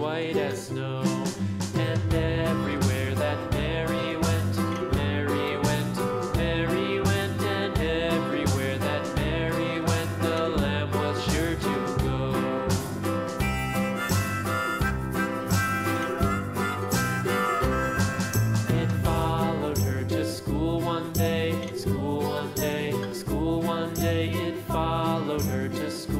white as snow. And everywhere that Mary went, Mary went, Mary went, and everywhere that Mary went, the lamb was sure to go. It followed her to school one day, school one day, school one day, it followed her to school.